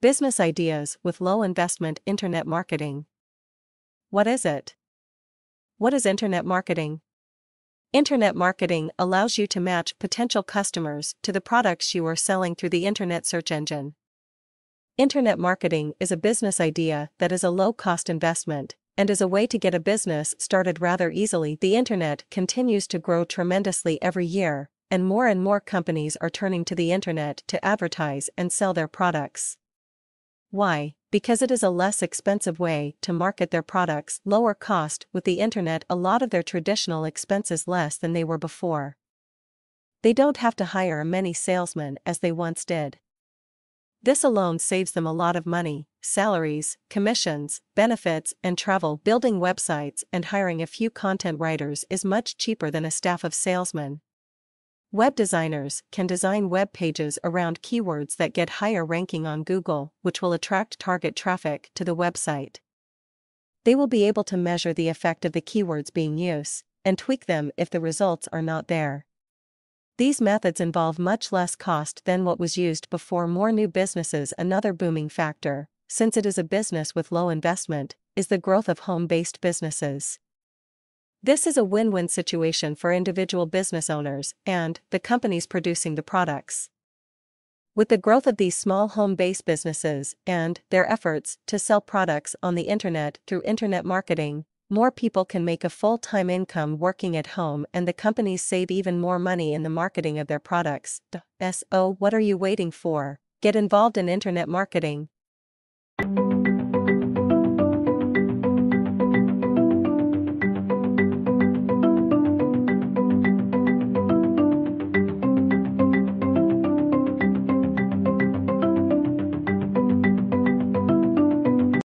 Business ideas with low investment internet marketing. What is it? What is internet marketing? Internet marketing allows you to match potential customers to the products you are selling through the internet search engine. Internet marketing is a business idea that is a low cost investment and is a way to get a business started rather easily. The internet continues to grow tremendously every year, and more and more companies are turning to the internet to advertise and sell their products. Why? Because it is a less expensive way to market their products, lower cost, with the internet, a lot of their traditional expenses less than they were before. They don't have to hire many salesmen as they once did. This alone saves them a lot of money, salaries, commissions, benefits, and travel. Building websites and hiring a few content writers is much cheaper than a staff of salesmen. Web designers can design web pages around keywords that get higher ranking on Google, which will attract target traffic to the website. They will be able to measure the effect of the keywords being used and tweak them if the results are not there. These methods involve much less cost than what was used before more new businesses. Another booming factor, since it is a business with low investment, is the growth of home based businesses. This is a win-win situation for individual business owners and the companies producing the products. With the growth of these small home-based businesses and their efforts to sell products on the internet through internet marketing, more people can make a full-time income working at home and the companies save even more money in the marketing of their products. So what are you waiting for? Get involved in internet marketing.